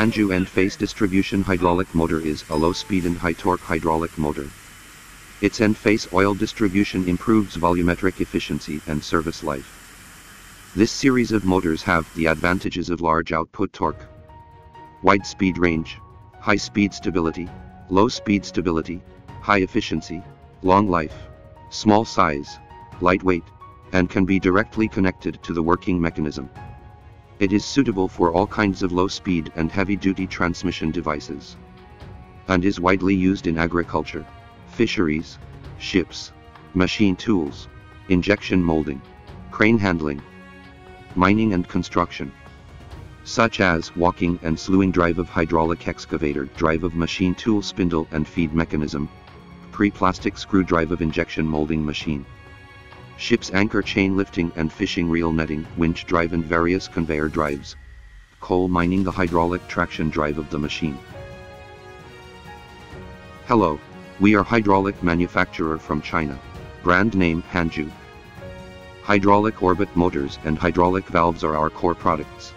Hanjiu end face distribution hydraulic motor is a low speed and high torque hydraulic motor. Its end face oil distribution improves volumetric efficiency and service life. This series of motors have the advantages of large output torque, wide speed range, high speed stability, low speed stability, high efficiency, long life, small size, lightweight, and can be directly connected to the working mechanism. It is suitable for all kinds of low-speed and heavy-duty transmission devices. And is widely used in agriculture, fisheries, ships, machine tools, injection molding, crane handling, mining and construction. Such as walking and slewing drive of hydraulic excavator, drive of machine tool spindle and feed mechanism, pre-plastic screw drive of injection molding machine ship's anchor chain lifting and fishing reel netting, winch drive and various conveyor drives. Coal mining the hydraulic traction drive of the machine. Hello, we are hydraulic manufacturer from China. Brand name Hanjiu. Hydraulic orbit motors and hydraulic valves are our core products.